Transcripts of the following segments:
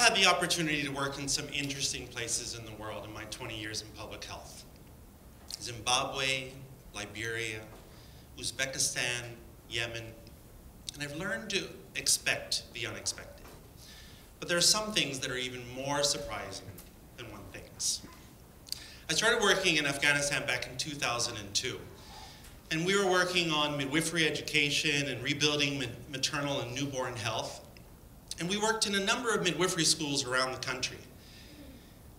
had the opportunity to work in some interesting places in the world in my 20 years in public health. Zimbabwe, Liberia, Uzbekistan, Yemen, and I've learned to expect the unexpected. But there are some things that are even more surprising than one thinks. I started working in Afghanistan back in 2002. And we were working on midwifery education and rebuilding maternal and newborn health. And we worked in a number of midwifery schools around the country.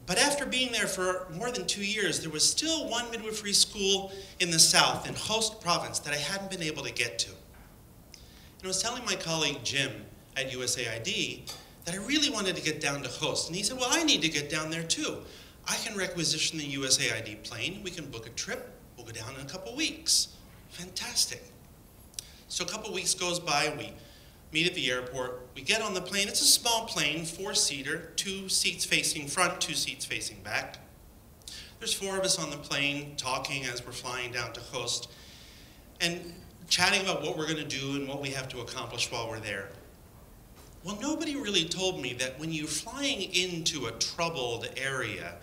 But after being there for more than two years, there was still one midwifery school in the south, in Khost province, that I hadn't been able to get to. And I was telling my colleague Jim at USAID that I really wanted to get down to Khost. And he said, well, I need to get down there too. I can requisition the USAID plane, we can book a trip, we'll go down in a couple weeks. Fantastic. So a couple weeks goes by, we meet at the airport, we get on the plane, it's a small plane, four-seater, two seats facing front, two seats facing back. There's four of us on the plane talking as we're flying down to Khost and chatting about what we're going to do and what we have to accomplish while we're there. Well, nobody really told me that when you're flying into a troubled area,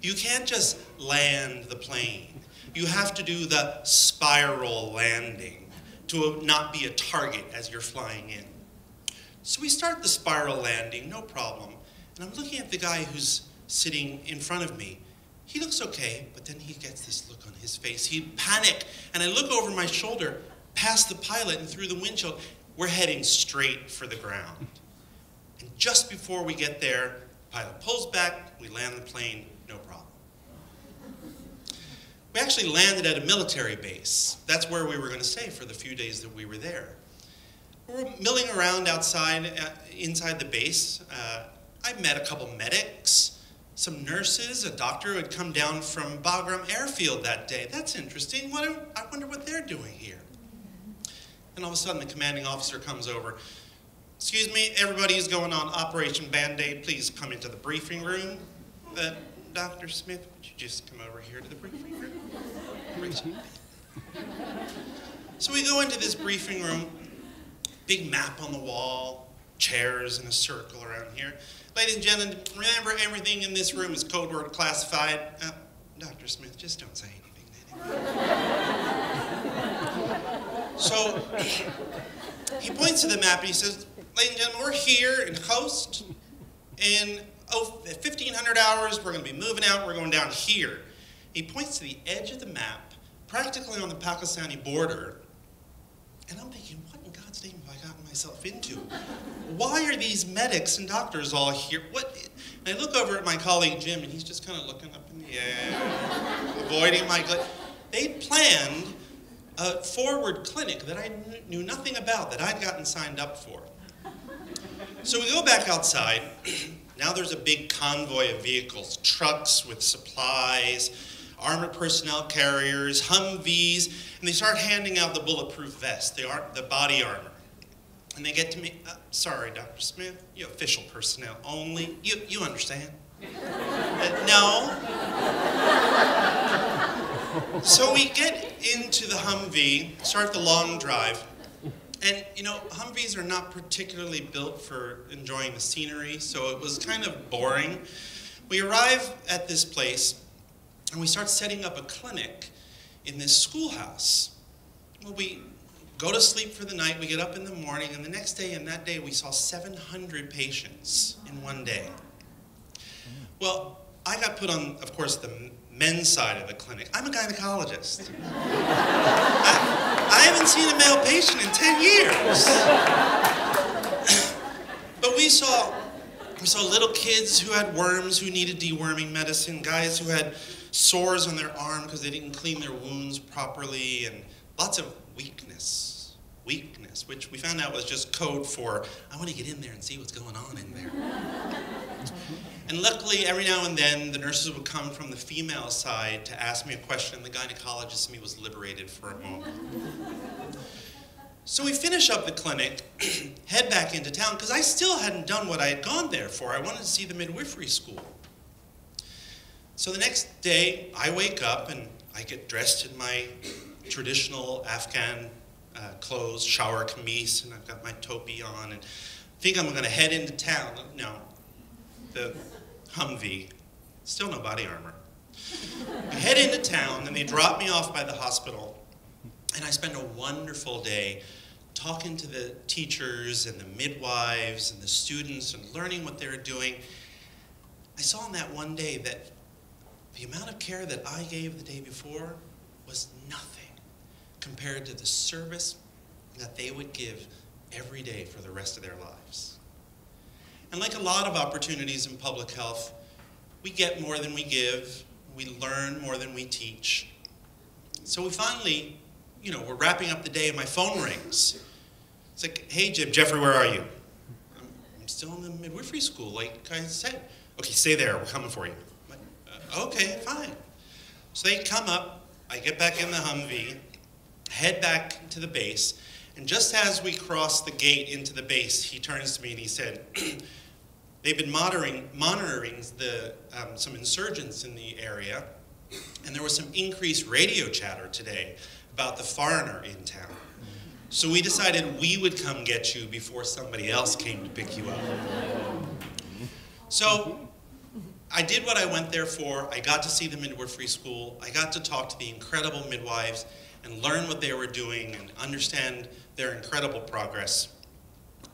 you can't just land the plane. You have to do the spiral landing to not be a target as you're flying in. So we start the spiral landing, no problem. And I'm looking at the guy who's sitting in front of me. He looks okay, but then he gets this look on his face. He'd panic, and I look over my shoulder, past the pilot and through the windshield. We're heading straight for the ground. And just before we get there, the pilot pulls back, we land the plane, no problem. We actually landed at a military base. That's where we were going to stay for the few days that we were there. We were milling around outside, uh, inside the base. Uh, I met a couple medics, some nurses, a doctor who had come down from Bagram Airfield that day. That's interesting. What, I wonder what they're doing here. And all of a sudden, the commanding officer comes over. Excuse me, everybody is going on Operation Band-Aid. Please come into the briefing room. Uh, Dr. Smith, would you just come over here to the briefing room? so we go into this briefing room, big map on the wall, chairs in a circle around here. Ladies and gentlemen, remember everything in this room is code word classified. Uh, Dr. Smith, just don't say anything. so he points to the map and he says, ladies and gentlemen, we're here in Khost, and oh, 1,500 hours, we're going to be moving out, we're going down here. He points to the edge of the map, practically on the Pakistani border, and I'm thinking, what in God's name have I gotten myself into? Why are these medics and doctors all here? What? And I look over at my colleague Jim, and he's just kind of looking up in the air, avoiding my. They planned a forward clinic that I knew nothing about, that I'd gotten signed up for. So we go back outside. Now there's a big convoy of vehicles, trucks with supplies, armored personnel carriers, Humvees, and they start handing out the bulletproof vest, the, the body armor. And they get to me, uh, sorry, Dr. Smith, you official personnel only. You, you understand? uh, no. so we get into the Humvee, start the long drive, and you know, Humvees are not particularly built for enjoying the scenery, so it was kind of boring. We arrive at this place and we start setting up a clinic in this schoolhouse. Well, we go to sleep for the night, we get up in the morning, and the next day and that day we saw 700 patients in one day. Well, I got put on, of course, the men's side of the clinic. I'm a gynecologist. I, I haven't seen a male patient in 10 years. but we saw, we saw little kids who had worms who needed deworming medicine, guys who had sores on their arm because they didn't clean their wounds properly, and lots of weakness. Weakness, which we found out was just code for, I want to get in there and see what's going on in there. And luckily, every now and then, the nurses would come from the female side to ask me a question, and the gynecologist in me was liberated for a moment. So we finish up the clinic, head back into town, because I still hadn't done what I had gone there for. I wanted to see the midwifery school. So the next day, I wake up and I get dressed in my traditional Afghan uh, clothes, shalwar kameez, and I've got my topi on, and think I'm going to head into town. No, the Humvee, still no body armor. I head into town and they drop me off by the hospital. And I spend a wonderful day talking to the teachers and the midwives and the students and learning what they're doing. I saw on that one day that the amount of care that I gave the day before was nothing compared to the service that they would give every day for the rest of their lives. And like a lot of opportunities in public health, we get more than we give, we learn more than we teach. So we finally, you know, we're wrapping up the day and my phone rings. It's like, hey Jim, Jeffrey, where are you? I'm, still in the midwifery school, like I said. Okay, stay there, we're coming for you. Okay, fine. So they come up, I get back in the Humvee, head back to the base, and just as we cross the gate into the base, he turns to me and he said, they've been monitoring, monitoring the, um, some insurgents in the area, and there was some increased radio chatter today about the foreigner in town. So we decided we would come get you before somebody else came to pick you up. So I did what I went there for. I got to see the midwifery school. I got to talk to the incredible midwives and learn what they were doing and understand their incredible progress.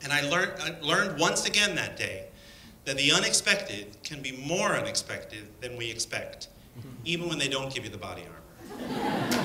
And I learned, I learned once again that day that the unexpected can be more unexpected than we expect, mm-hmm. even when they don't give you the body armor.